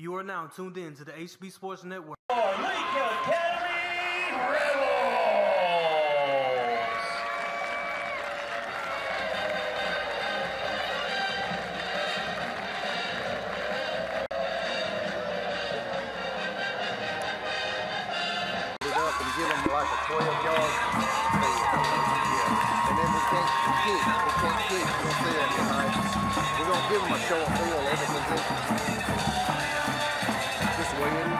You are now tuned in to the HB Sports Network. Give them like a 12 yard And then we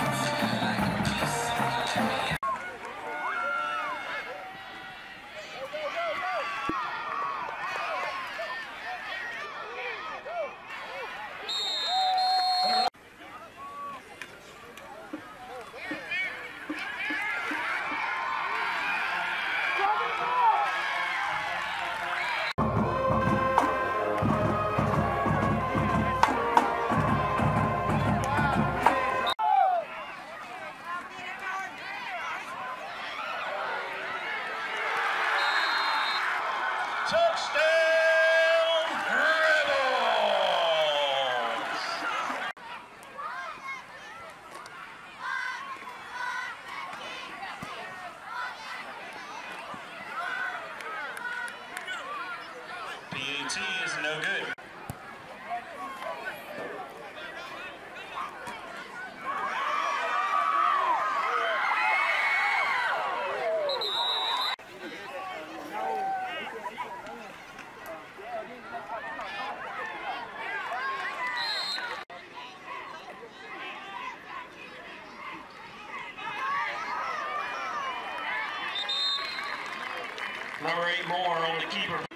more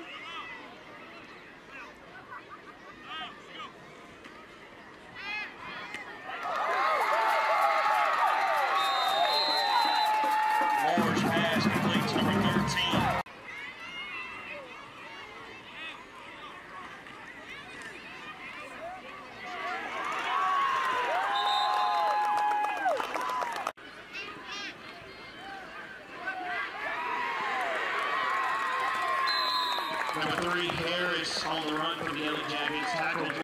Number three, Harris on the run for the Yellow Jackets. Tackle.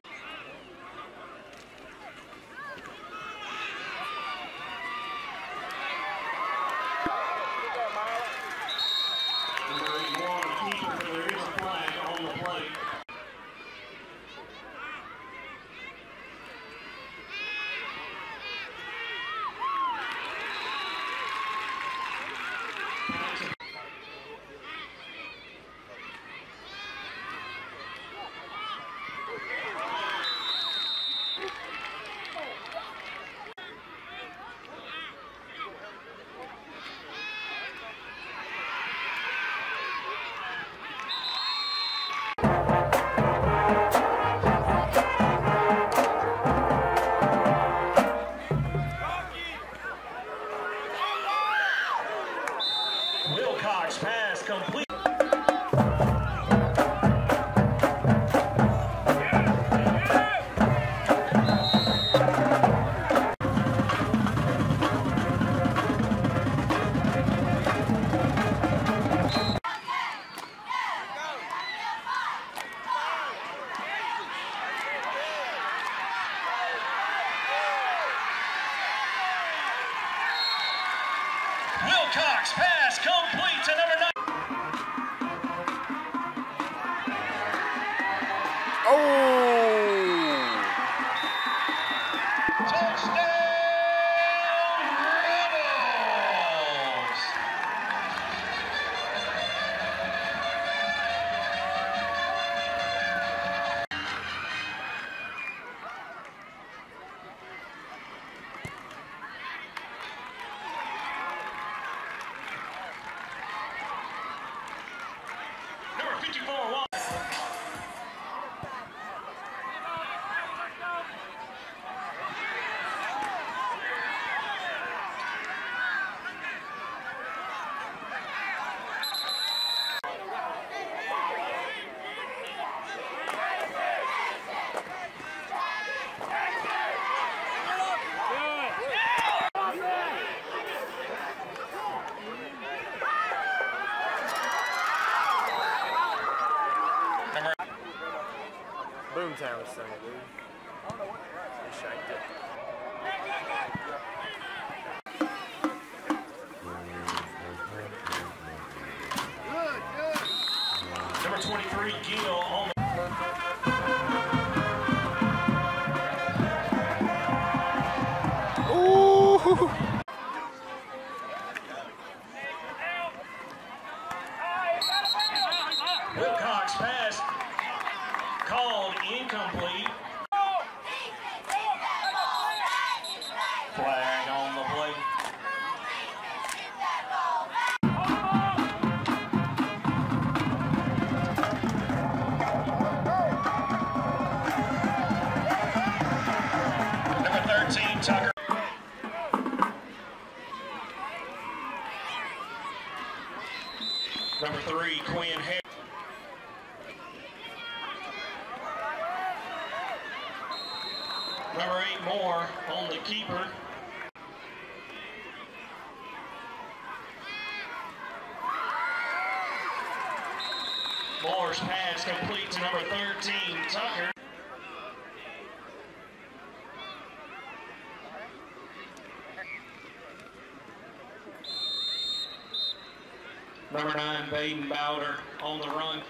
Wilcox pass complete to number nine. Wilcox pass called incomplete. Moore's pass complete to number 13, Tucker. Number nine, Baden Bowder on the run.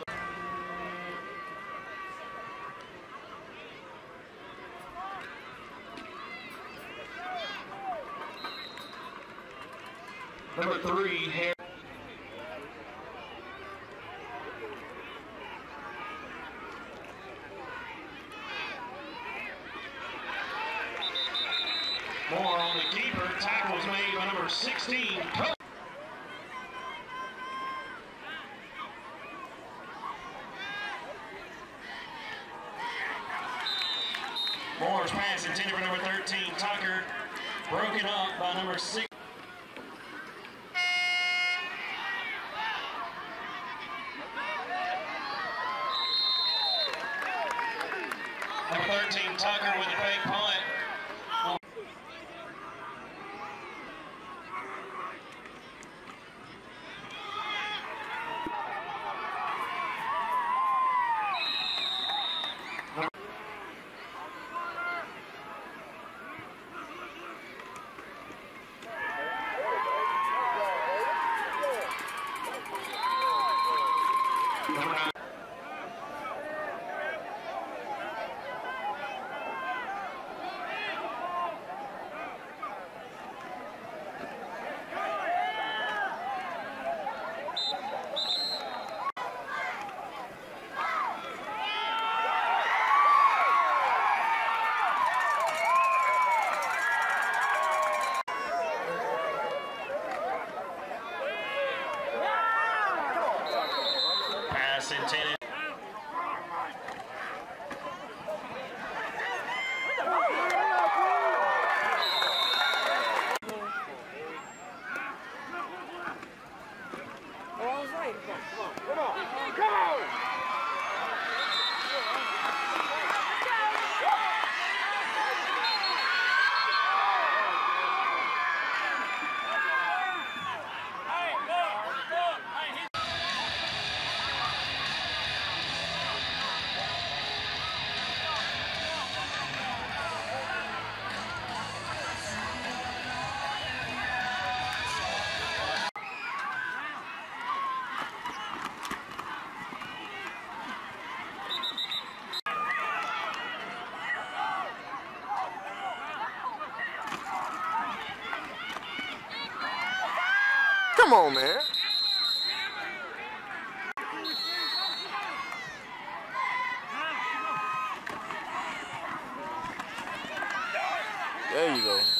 Number three, Harry. More on the keeper. Tackle was made by number 16, Coach. Moore's pass intended for number 13, Tucker. Broken up by number 6. Come on, man. There you go.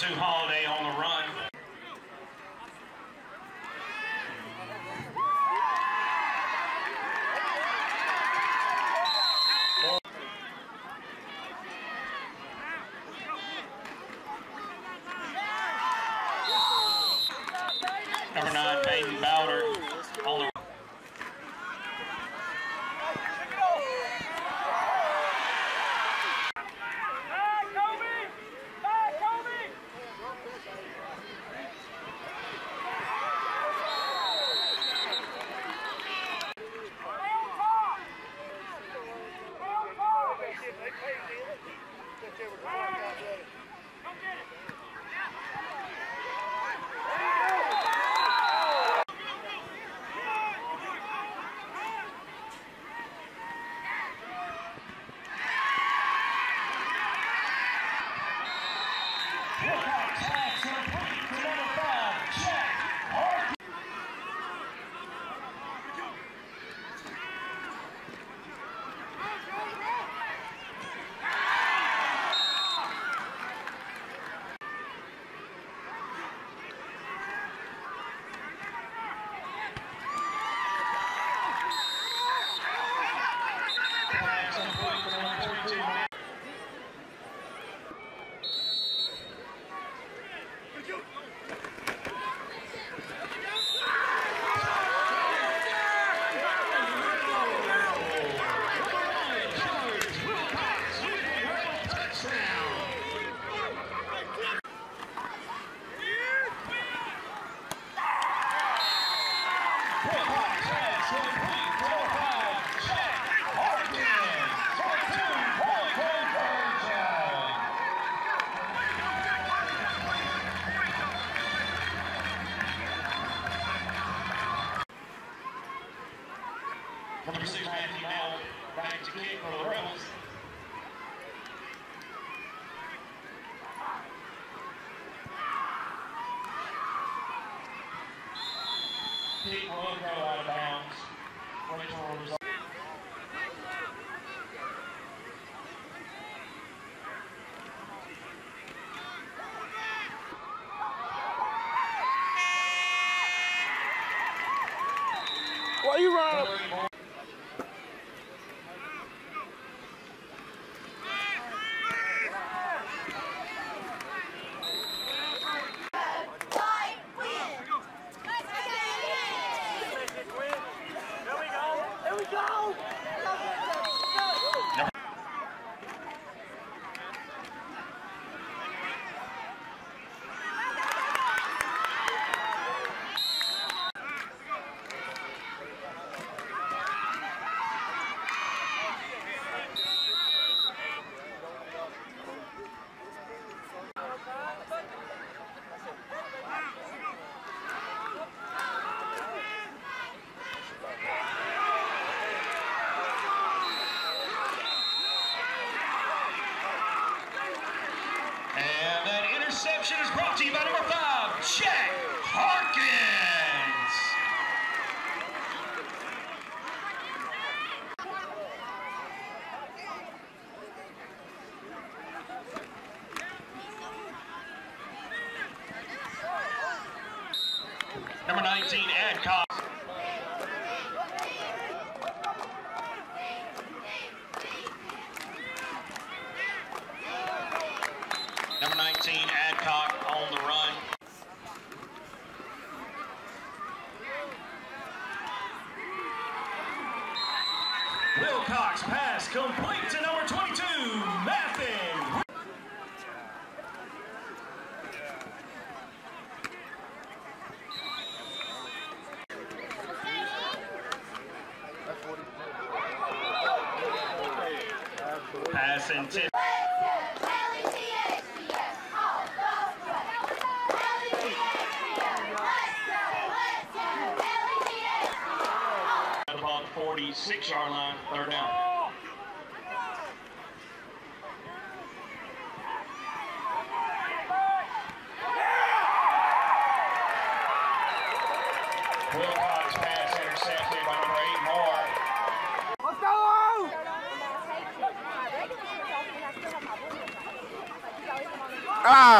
too hard. 14, Adcock on the run. Wilcox pass complete. Ah!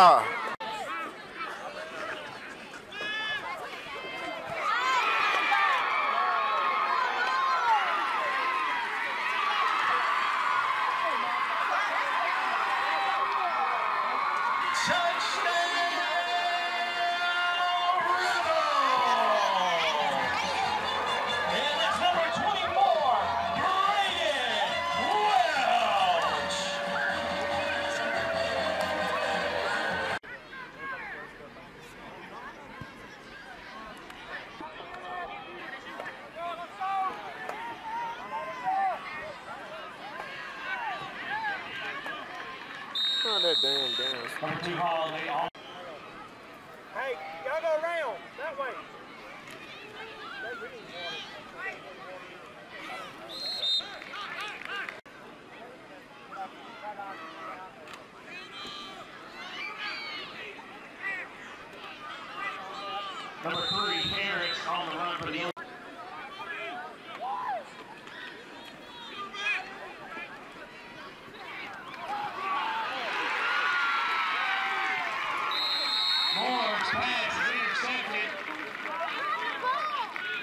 that damn dance.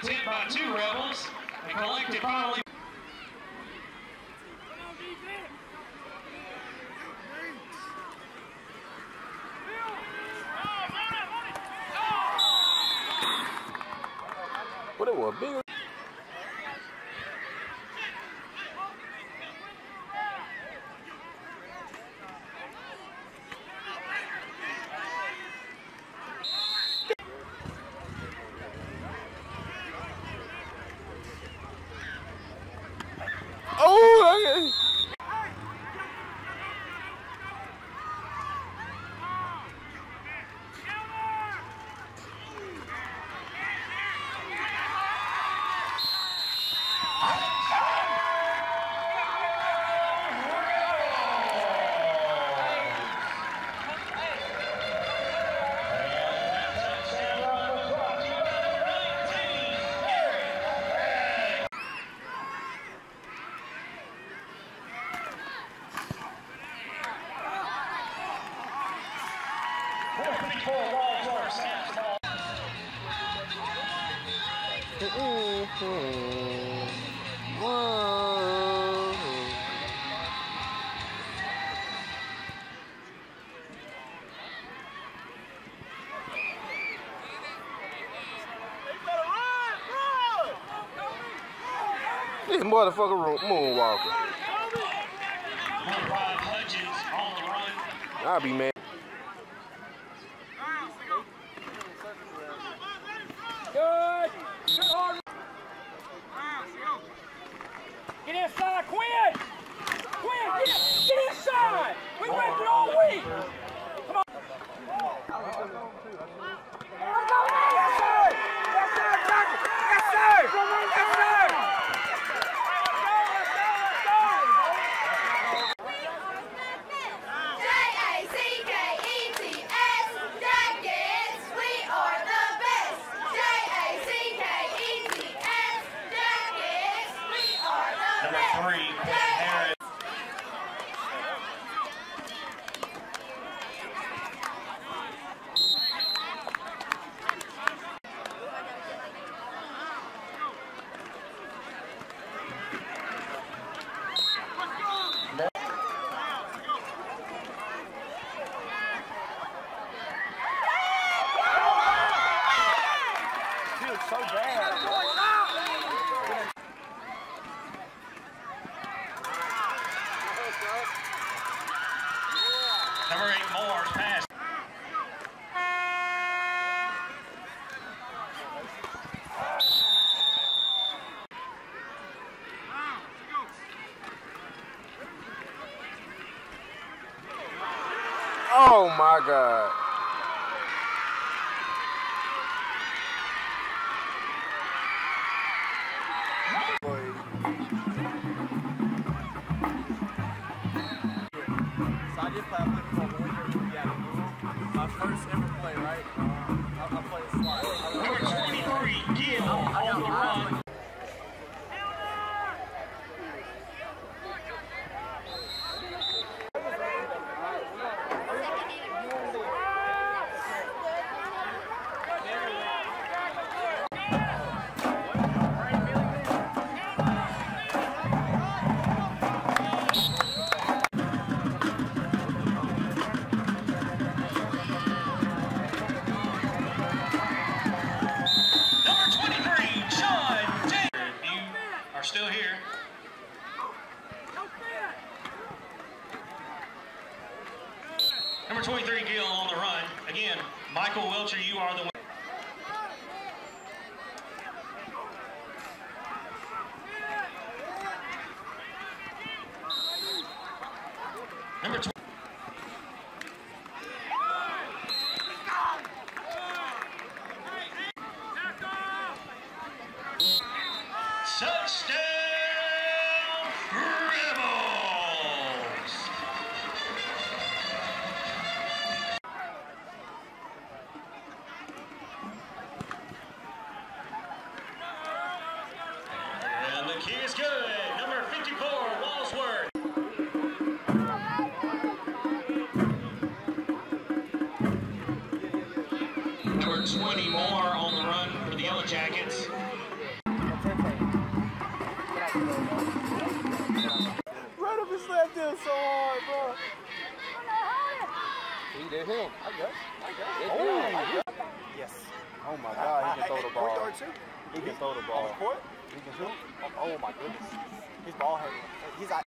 10 by 2 Rebels and collected finally. 아! This motherfucker moonwalking. I'll be mad. Good. Get inside, Quinn. Quinn, get, get inside. We it all week. Come on. Let's go. Yes, sir. Yes, sir. Tucker. Yes, sir. Yes, sir. J-A-C-K-E-T-S, Jackets, we are the best. J-A-C-K-E-T-S, Jackets, we are the Number best. Three, Harris. Number eight, Moore's pass. Oh my god. 20 more on the run for the Yellow Jackets. Right up his left there so hard, bro. He did him. I guess. I guess. Oh. Yes. Oh my god, he can throw the ball. He can throw the ball. He can shoot. Oh my goodness. His ball has, he's like,